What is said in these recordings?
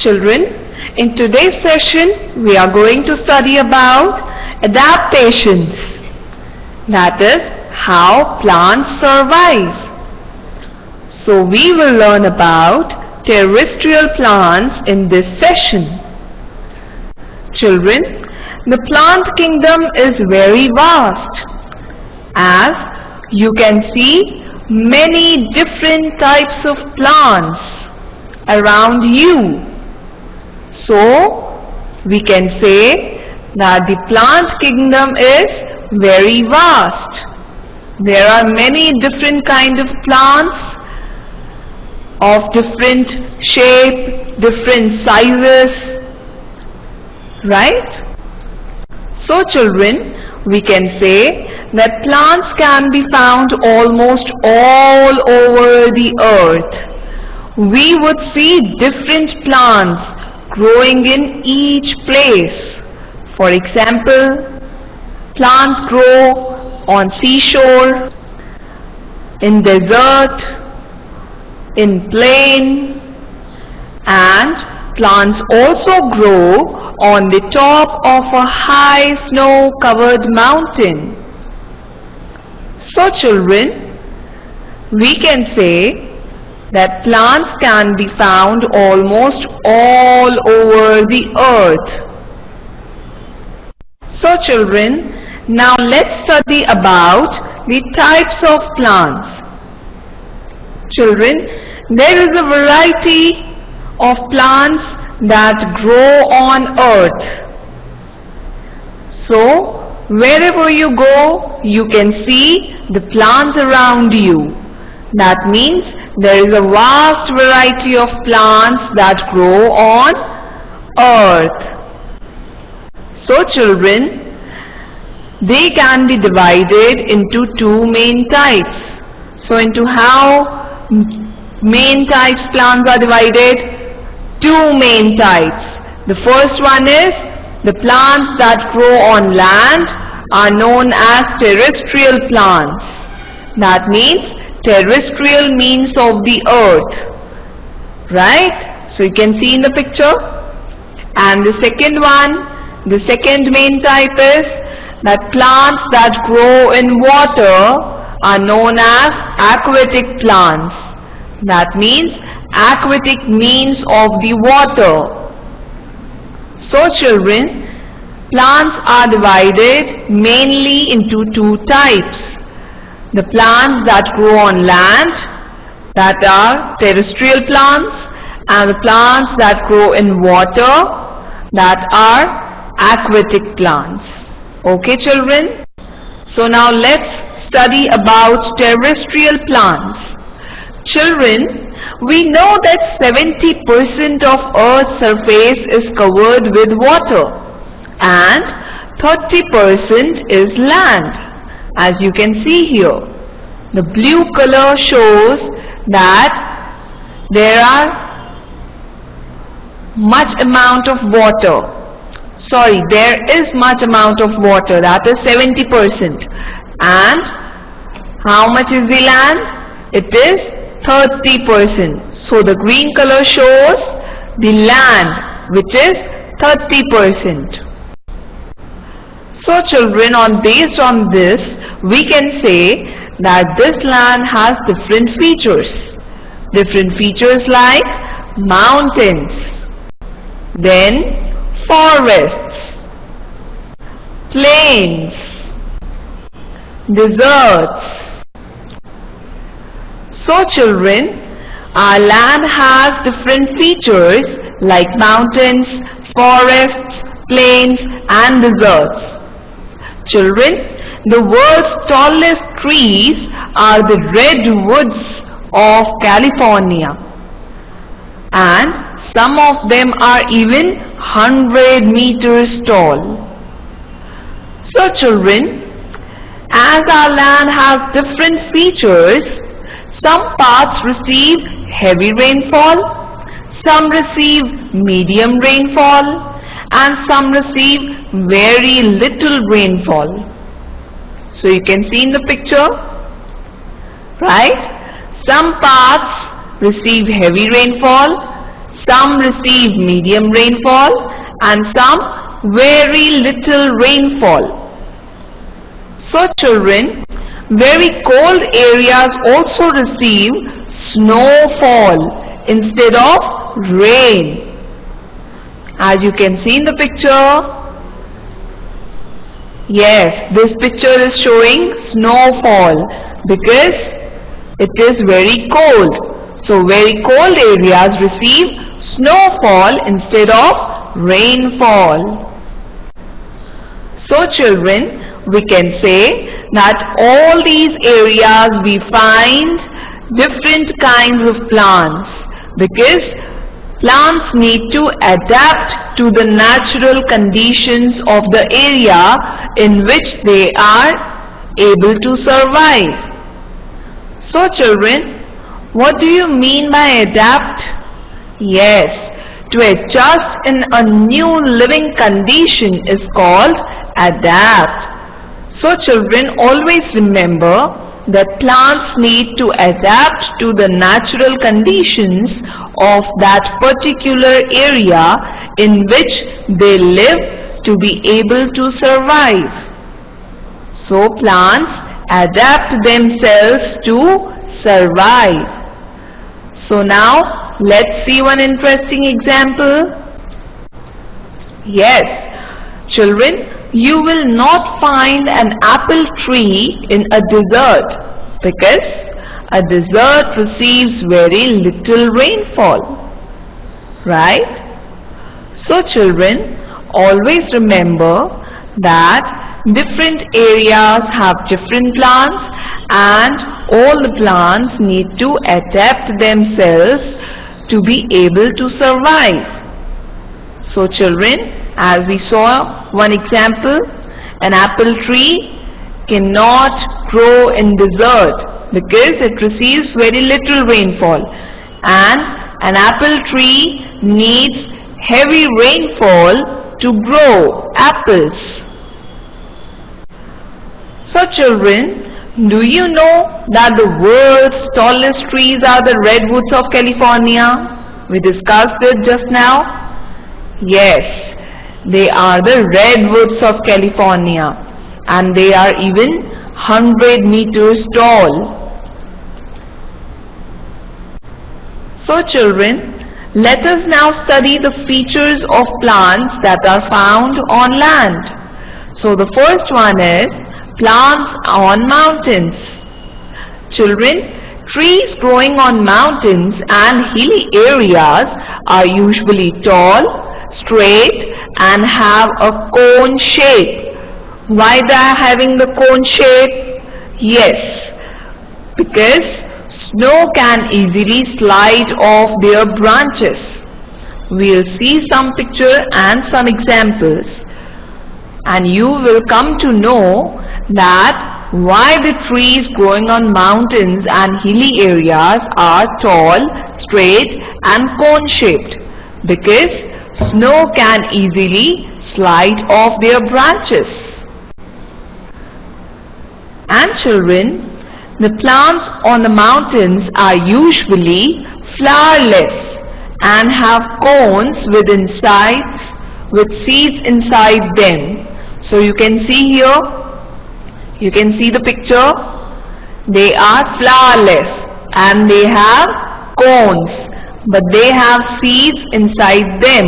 Children, in today's session we are going to study about adaptations. That is how plants survive. So we will learn about terrestrial plants in this session. Children, the plant kingdom is very vast. As you can see many different types of plants around you. So we can say that the plant kingdom is very vast. There are many different kind of plants of different shape, different sizes, right? So children, we can say that plants can be found almost all over the earth. We would see different plants growing in each place. For example, plants grow on seashore, in desert, in plain and plants also grow on the top of a high snow covered mountain. So children, we can say that plants can be found almost all over the earth. So children, now let's study about the types of plants. Children, there is a variety of plants that grow on earth. So, wherever you go, you can see the plants around you. That means there is a vast variety of plants that grow on earth. So children, they can be divided into two main types. So into how main types plants are divided? Two main types. The first one is the plants that grow on land are known as terrestrial plants. That means terrestrial means of the earth. Right? So you can see in the picture. And the second one, the second main type is that plants that grow in water are known as aquatic plants. That means aquatic means of the water. So children, plants are divided mainly into two types. The plants that grow on land that are terrestrial plants and the plants that grow in water that are aquatic plants. Okay children? So now let's study about terrestrial plants. Children, we know that 70% of Earth's surface is covered with water and 30% is land as you can see here. The blue color shows that there are much amount of water. Sorry there is much amount of water that is 70% and how much is the land? It is 30% so the green color shows the land which is 30% so children on based on this we can say that this land has different features different features like mountains then forests, plains, deserts. So children, our land has different features like mountains, forests, plains and deserts. Children, the world's tallest trees are the redwoods of California and some of them are even 100 meters tall. So children, as our land has different features, some parts receive heavy rainfall, some receive medium rainfall and some receive very little rainfall. So you can see in the picture, right? Some parts receive heavy rainfall, some receive medium rainfall and some very little rainfall. So children, very cold areas also receive snowfall instead of rain. As you can see in the picture, Yes, this picture is showing snowfall because it is very cold. So very cold areas receive snowfall instead of rainfall. So children, we can say that all these areas we find different kinds of plants because Plants need to adapt to the natural conditions of the area in which they are able to survive. So children, what do you mean by adapt? Yes, to adjust in a new living condition is called adapt. So children always remember that plants need to adapt to the natural conditions of that particular area in which they live to be able to survive. So plants adapt themselves to survive. So now let's see one interesting example. Yes, children, you will not find an apple tree in a desert because a desert receives very little rainfall. Right? So children, always remember that different areas have different plants and all the plants need to adapt themselves to be able to survive. So children, as we saw one example, an apple tree cannot grow in desert because it receives very little rainfall and an apple tree needs heavy rainfall to grow apples. So children, do you know that the world's tallest trees are the redwoods of California? We discussed it just now. Yes, they are the redwoods of California and they are even 100 meters tall. So children, let us now study the features of plants that are found on land. So the first one is plants on mountains. Children, trees growing on mountains and hilly areas are usually tall, straight and have a cone shape. Why they are having the cone shape? Yes, because snow can easily slide off their branches. We'll see some picture and some examples and you will come to know that why the trees growing on mountains and hilly areas are tall, straight and cone shaped because Snow can easily slide off their branches. And children, the plants on the mountains are usually flowerless and have cones with insides with seeds inside them. So you can see here, you can see the picture. They are flowerless and they have cones but they have seeds inside them.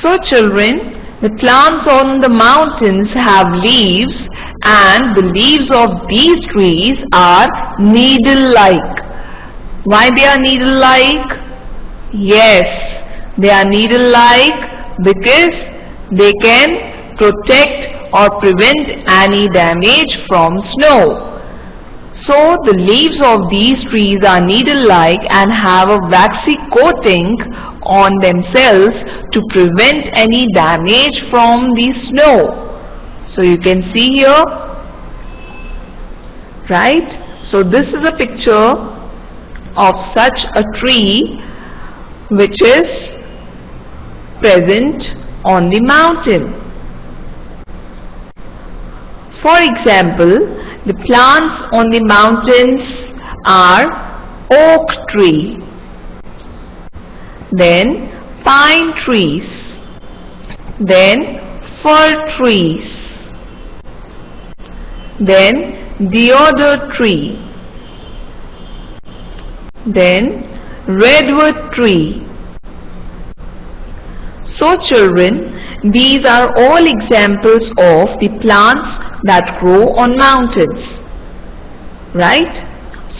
So children, the plants on the mountains have leaves and the leaves of these trees are needle-like. Why they are needle-like? Yes, they are needle-like because they can protect or prevent any damage from snow. So the leaves of these trees are needle-like and have a waxy coating on themselves to prevent any damage from the snow. So you can see here, right? So this is a picture of such a tree which is present on the mountain. For example, the plants on the mountains are oak tree. then pine trees, then fir trees, then deodar tree, then redwood tree. So children, these are all examples of the plants that grow on mountains. Right?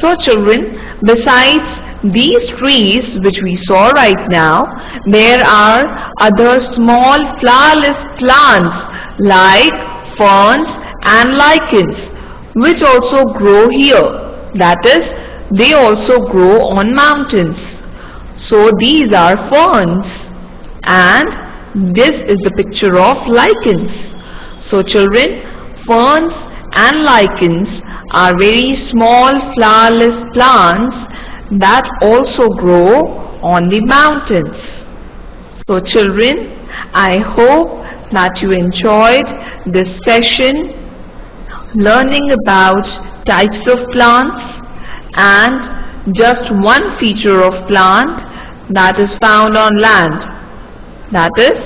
So children, besides these trees which we saw right now, there are other small flowerless plants like ferns and lichens which also grow here. That is, they also grow on mountains. So these are ferns and this is the picture of lichens. So children, ferns and lichens are very small flowerless plants that also grow on the mountains. So children, I hope that you enjoyed this session learning about types of plants and just one feature of plant that is found on land that is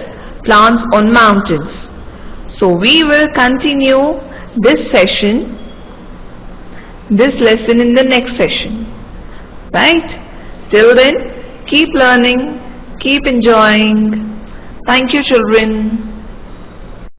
plants on mountains. So we will continue this session, this lesson in the next session. Right? Till then, keep learning, keep enjoying. Thank you children.